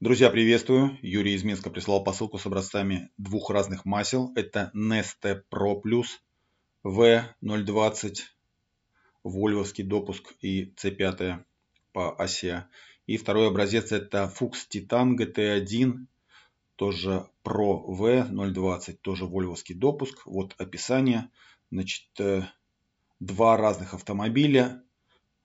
Друзья, приветствую. Юрий из Минска прислал посылку с образцами двух разных масел. Это Neste Pro Plus V020, вольвовский допуск и C5 по оси. И второй образец это Fuchs Titan GT1, тоже Pro V020, тоже вольвовский допуск. Вот описание. Значит, э, два разных автомобиля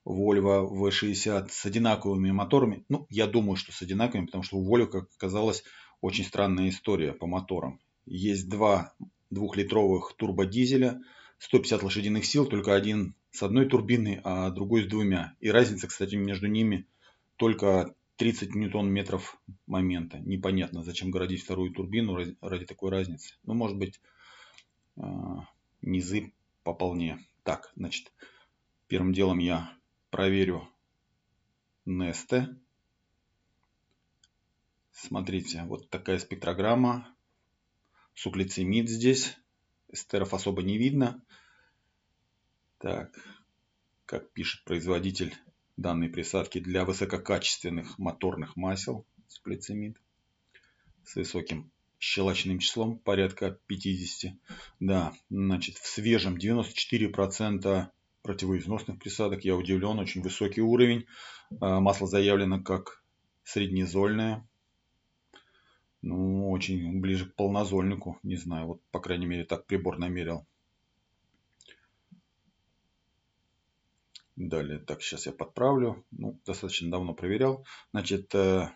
Volvo V60 с одинаковыми моторами. Ну, я думаю, что с одинаковыми, потому что у Volvo, как оказалось, очень странная история по моторам. Есть два двухлитровых турбодизеля, 150 лошадиных сил, только один с одной турбиной, а другой с двумя. И разница, кстати, между ними только 30 ньютон-метров момента. Непонятно, зачем городить вторую турбину ради такой разницы. Ну, может быть, а, низы пополнее. Так, значит, первым делом я проверю Neste. Смотрите, вот такая спектрограмма. Суглицимид здесь. Эстеров особо не видно. Так, как пишет производитель данной присадки для высококачественных моторных масел. Суглицимид. С высоким щелочным числом порядка 50. Да, значит в свежем 94% противоизносных присадок. Я удивлен, очень высокий уровень. А, масло заявлено как среднезольное. Ну, очень ближе к полнозольнику. Не знаю, вот по крайней мере так прибор намерил. Далее, так, сейчас я подправлю. Ну, достаточно давно проверял. Значит, э,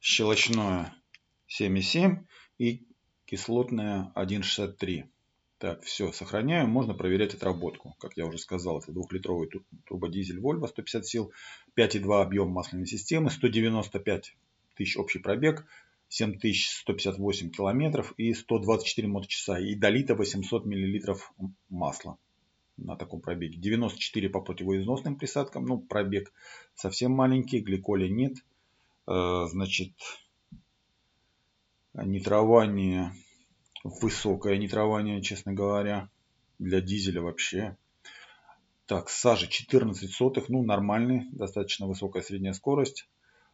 щелочное 7,7 и кислотное 1,63. Так, все, сохраняем. Можно проверять отработку. Как я уже сказал, это двухлитровый турбодизель Volvo, 150 сил, 5,2 объем масляной системы, 195 тысяч общий пробег, 7158 километров и 124 моточаса. И долито 800 миллилитров масла на таком пробеге. 94 по противоизносным присадкам. Ну, пробег совсем маленький, гликоля нет. Э, значит, нитрование Высокое нитрование, честно говоря. Для дизеля вообще. Так, сажа 14 сотых. Ну, нормальный. Достаточно высокая средняя скорость.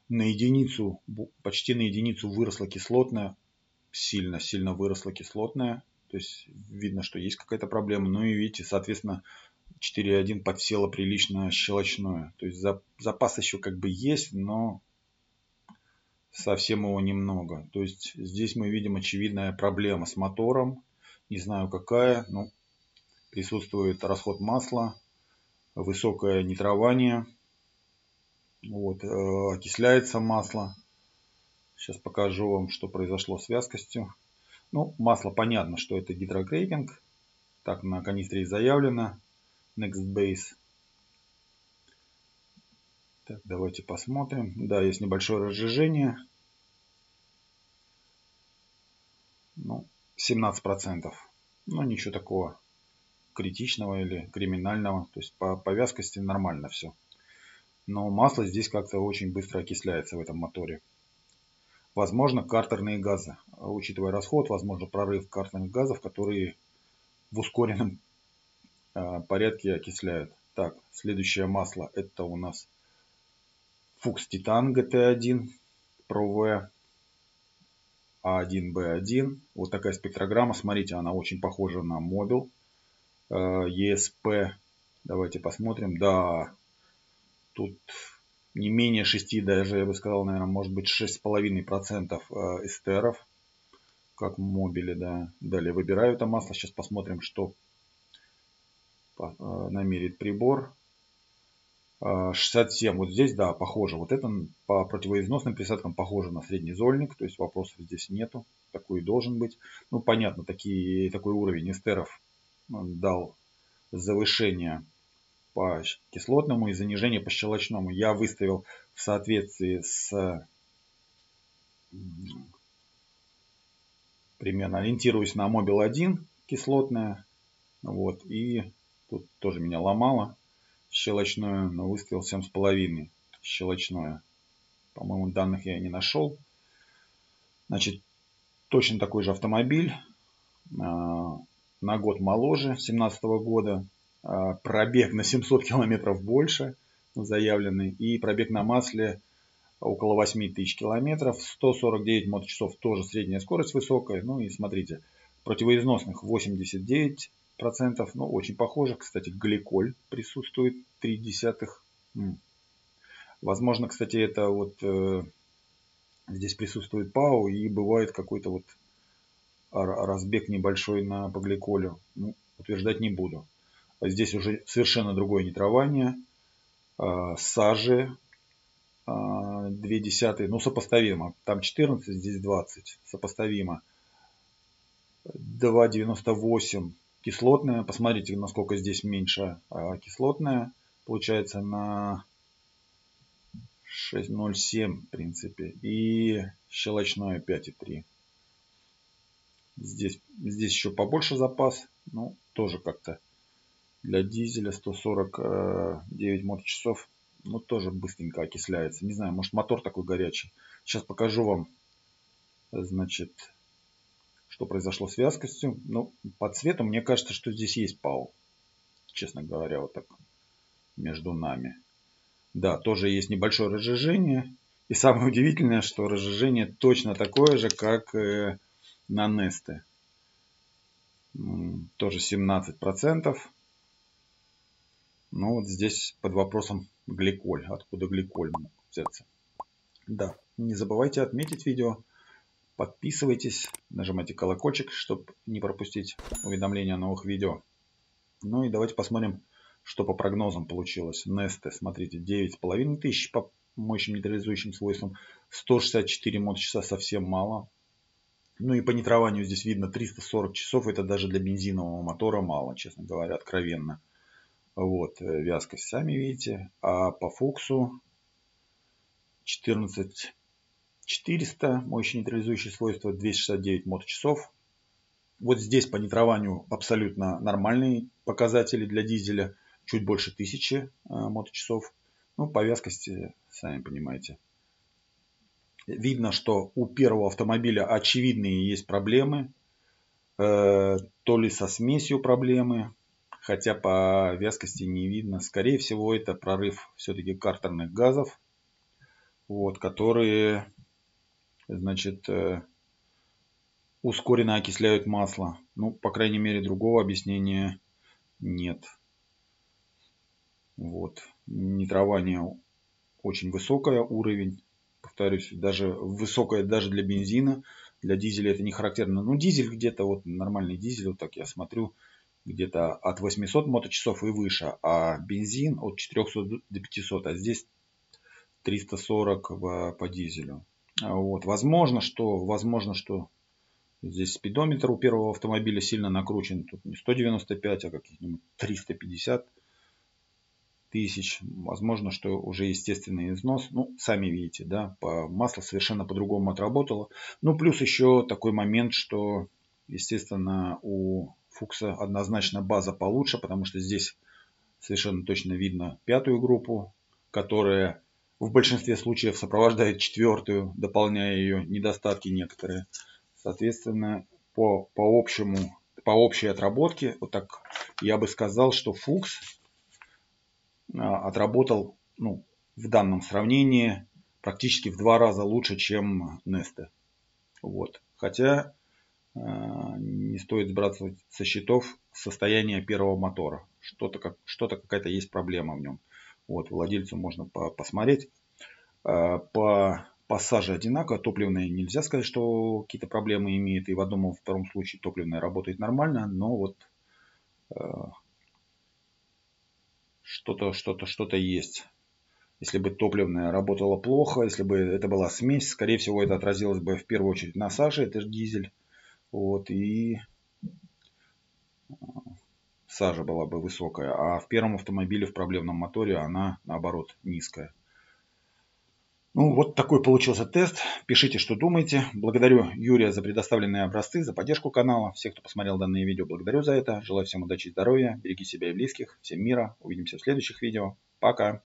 На единицу, почти на единицу выросла кислотная. Сильно, сильно выросла кислотная. То есть видно, что есть какая-то проблема. Ну и видите, соответственно, 4.1 подсело прилично щелочное. То есть запас еще как бы есть, но совсем его немного. То есть здесь мы видим очевидная проблема с мотором. Не знаю какая, но присутствует расход масла, высокое нитрование. Вот, э, окисляется масло. Сейчас покажу вам, что произошло с вязкостью. Ну, масло понятно, что это гидрогрейдинг. Так на канистре и заявлено. Next Base. Так, давайте посмотрим. Да, есть небольшое разжижение. Ну, 17%. Ну, ничего такого критичного или криминального. То есть по, по вязкости нормально все. Но масло здесь как-то очень быстро окисляется в этом моторе. Возможно, картерные газы. Учитывая расход, возможно прорыв картерных газов, которые в ускоренном э, порядке окисляют. Так, следующее масло это у нас Fuchs Titan GT1 Pro V. А1Б1. Вот такая спектрограмма. Смотрите, она очень похожа на Мобил. ESP. Э, Давайте посмотрим. Да, тут не менее 6, даже я бы сказал, наверное, может быть 6,5% э, эстеров. Как в мобиле, да. Далее выбираю это масло. Сейчас посмотрим, что э, намерит прибор. 67. А, вот здесь, да, похоже. Вот это по противоизносным присадкам похоже на среднезольник. То есть вопросов здесь нету. Такой должен быть. Ну, понятно, такие, такой уровень эстеров дал завышение по кислотному и занижение по щелочному. Я выставил в соответствии с примерно ориентируюсь на мобил 1 кислотная. Вот, и тут тоже меня ломало щелочное, но выставил 7,5 щелочное. По-моему, данных я не нашел. Значит, точно такой же автомобиль. А, на год моложе, 2017 года. А, пробег на 700 километров больше заявленный. И пробег на масле около 8 тысяч километров. 149 моточасов тоже средняя скорость высокая. Ну и смотрите, противоизносных 89 процентов. Ну, очень похоже. Кстати, гликоль присутствует 3 десятых. Возможно, кстати, это вот э, здесь присутствует ПАУ и бывает какой-то вот разбег небольшой на по гликолю. Ну, утверждать не буду. Здесь уже совершенно другое нитрование. А, сажи 2 десятые, ну сопоставимо. Там 14, здесь 20. Сопоставимо. 2,98 кислотная. Посмотрите, насколько здесь меньше а, кислотная. Получается на 6,07 в принципе. И щелочное 5,3. Здесь, здесь еще побольше запас. Ну, тоже как-то для дизеля 149 моточасов. Ну, тоже быстренько окисляется. Не знаю, может мотор такой горячий. Сейчас покажу вам, значит, что произошло с вязкостью. Ну, по цвету мне кажется, что здесь есть ПАУ. Честно говоря, вот так между нами. Да, тоже есть небольшое разжижение. И самое удивительное, что разжижение точно такое же, как э, на Несте. Тоже 17%. Но вот здесь под вопросом гликоль. Откуда гликоль мог взяться? Да, не забывайте отметить видео. Подписывайтесь, нажимайте колокольчик, чтобы не пропустить уведомления о новых видео. Ну и давайте посмотрим, что по прогнозам получилось. Несте, смотрите, 9,5 тысяч по мощным нейтрализующим свойствам. 164 моточаса совсем мало. Ну и по нитрованию здесь видно 340 часов. Это даже для бензинового мотора мало, честно говоря, откровенно. Вот, э, вязкость сами видите. А по Фоксу 14 400, мощные нейтрализующие свойства 269 моточасов. Вот здесь по нитрованию абсолютно нормальные показатели для дизеля. Чуть больше 1000 э, моточасов. Ну, по вязкости, сами понимаете, видно, что у первого автомобиля очевидные есть проблемы. Э, то ли со смесью проблемы, хотя по вязкости не видно. Скорее всего, это прорыв все-таки картерных газов, вот, которые, значит, э, ускоренно окисляют масло. Ну, по крайней мере, другого объяснения нет. Вот. Нитрование очень высокое уровень повторюсь, даже высокая даже для бензина, для дизеля это не характерно. Ну, дизель где-то, вот нормальный дизель, вот так я смотрю, где-то от 800 моточасов и выше, а бензин от 400 до 500, а здесь 340 по, по дизелю. Вот. Возможно, что, возможно, что здесь спидометр у первого автомобиля сильно накручен. Тут не 195, а каких-нибудь 350 тысяч. Возможно, что уже естественный износ. Ну, сами видите, да, по масло совершенно по-другому отработало. Ну, плюс еще такой момент, что, естественно, у Фукса однозначно база получше, потому что здесь совершенно точно видно пятую группу, которая в большинстве случаев сопровождает четвертую, дополняя ее недостатки некоторые. Соответственно, по, по общему, по общей отработке, вот так я бы сказал, что Фукс а, отработал ну, в данном сравнении практически в два раза лучше, чем Neste. Вот. Хотя э, не стоит сбрасывать со счетов состояние первого мотора. Что-то как, что-то какая-то есть проблема в нем. Вот, владельцу можно по посмотреть. Э, по пассаже одинаково. Топливное нельзя сказать, что какие-то проблемы имеет. И в одном и втором случае топливное работает нормально. Но вот э, что-то, что-то, что-то есть. Если бы топливная работала плохо, если бы это была смесь, скорее всего, это отразилось бы в первую очередь на саже, это же дизель. Вот, и сажа была бы высокая. А в первом автомобиле в проблемном моторе она, наоборот, низкая. Ну, вот такой получился тест. Пишите, что думаете. Благодарю Юрия за предоставленные образцы, за поддержку канала. Всех, кто посмотрел данное видео, благодарю за это. Желаю всем удачи и здоровья. Береги себя и близких. Всем мира. Увидимся в следующих видео. Пока.